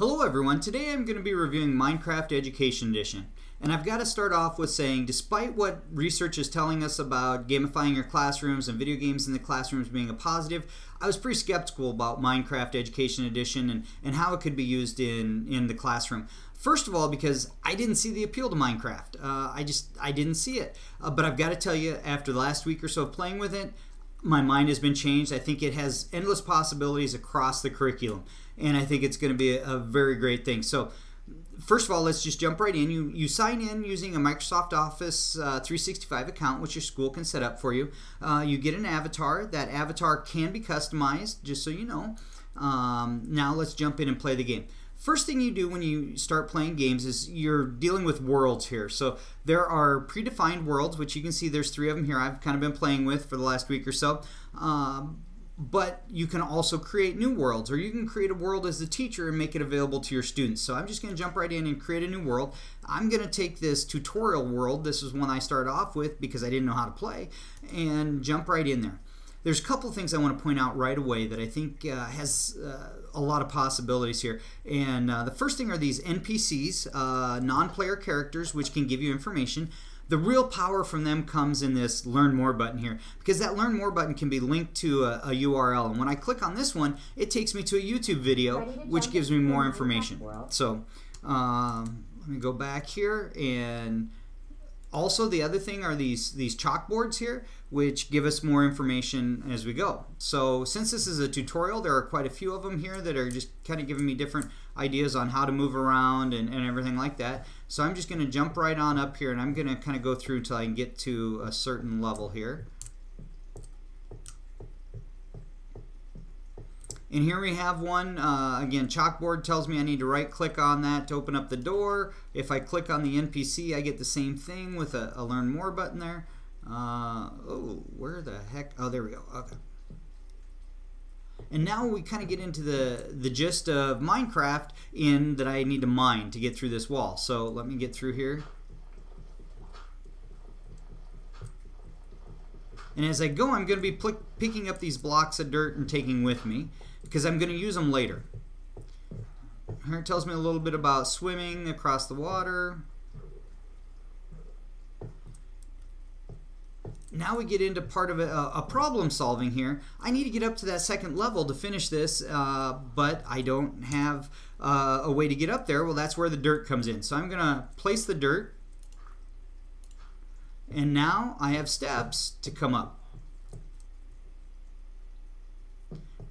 Hello everyone, today I'm going to be reviewing Minecraft Education Edition. And I've got to start off with saying, despite what research is telling us about gamifying your classrooms and video games in the classrooms being a positive, I was pretty skeptical about Minecraft Education Edition and, and how it could be used in, in the classroom. First of all, because I didn't see the appeal to Minecraft. Uh, I just, I didn't see it. Uh, but I've got to tell you, after the last week or so of playing with it, my mind has been changed. I think it has endless possibilities across the curriculum, and I think it's going to be a, a, very great thing. So, first of all, let's just jump right in. You you sign in using a Microsoft Office uh, 365 account, which your school can set up for you. Uh, you get an avatar. That avatar can be customized, just so you know. Um, now let's jump in and play the game. First thing you do when you start playing games is you're dealing with worlds here. So there are predefined worlds, which you can see there's three of them here I've kind of been playing with for the last week or so. Um, but you can also create new worlds or you can create a world as a teacher and make it available to your students. So I'm just going to jump right in and create a new world. I'm going to take this tutorial world, this is one I started off with because I didn't know how to play, and jump right in there there's a couple things I want to point out right away that I think uh, has uh, a lot of possibilities here. And uh, the first thing are these NPCs, uh, non-player characters, which can give you information. The real power from them comes in this Learn More button here, because that Learn More button can be linked to a, a URL. And when I click on this one, it takes me to a YouTube video, which gives me more information. So um, let me go back here and also, the other thing are these, these chalkboards here, which give us more information as we go. So since this is a tutorial, there are quite a few of them here that are just kind of giving me different ideas on how to move around and, and everything like that. So I'm just going to jump right on up here and I'm going to kind of go through until I can get to a certain level here. And here we have one, uh, again, chalkboard tells me I need to right click on that to open up the door. If I click on the NPC, I get the same thing with a, a learn more button there. Uh, oh, where the heck? Oh, there we go. Okay. And now we kind of get into the, the gist of Minecraft in that I need to mine to get through this wall. So let me get through here. And as I go, I'm going to be picking up these blocks of dirt and taking with me because I'm going to use them later. Here it tells me a little bit about swimming across the water. Now we get into part of a, a, problem solving here. I need to get up to that second level to finish this, uh, but I don't have uh, a way to get up there. Well, that's where the dirt comes in. So I'm going to place the dirt, and now I have steps to come up.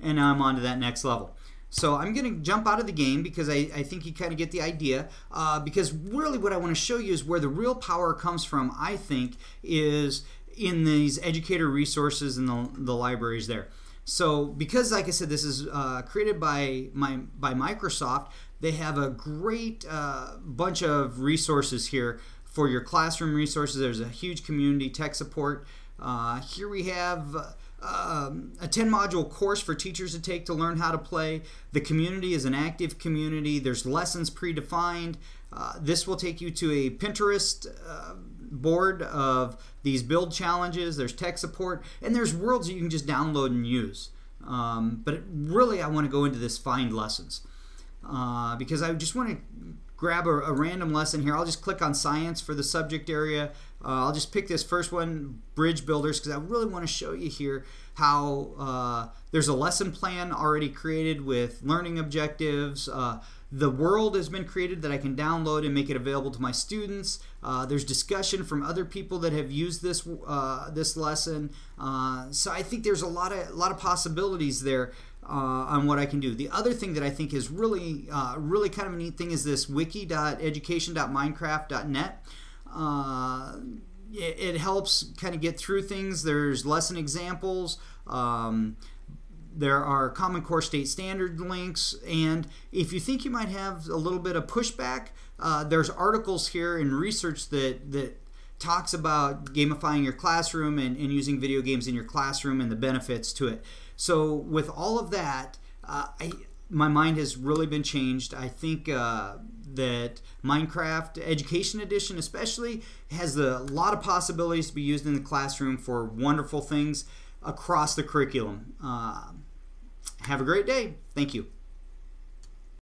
And now I'm on to that next level. So I'm going to jump out of the game because I, I think you kind of get the idea. Uh, because really what I want to show you is where the real power comes from, I think, is in these educator resources and the, the libraries there. So because, like I said, this is uh, created by, my, by Microsoft, they have a great uh, bunch of resources here for your classroom resources. There's a huge community tech support. Uh, here we have um, a 10 module course for teachers to take to learn how to play. The community is an active community. There's lessons predefined. Uh, this will take you to a Pinterest uh, board of these build challenges. There's tech support, and there's worlds you can just download and use. Um, but really, I want to go into this find lessons uh, because I just want to grab a, a, random lesson here. I'll just click on science for the subject area. Uh, I'll just pick this first one, bridge builders, because I really want to show you here how uh, there's a lesson plan already created with learning objectives. Uh, the world has been created that I can download and make it available to my students. Uh, there's discussion from other people that have used this uh, this lesson. Uh, so I think there's a lot of a lot of possibilities there uh, on what I can do. The other thing that I think is really, uh, really kind of a neat thing is this wiki.education.minecraft.net. Uh, it, it, helps kind of get through things. There's lesson examples. Um, there are Common Core State Standard links, and if you think you might have a little bit of pushback, uh, there's articles here and research that that talks about gamifying your classroom and, and using video games in your classroom and the benefits to it. So with all of that, uh, I, my mind has really been changed. I think uh, that Minecraft Education Edition, especially, has a lot of possibilities to be used in the classroom for wonderful things across the curriculum. Uh, have a great day. Thank you.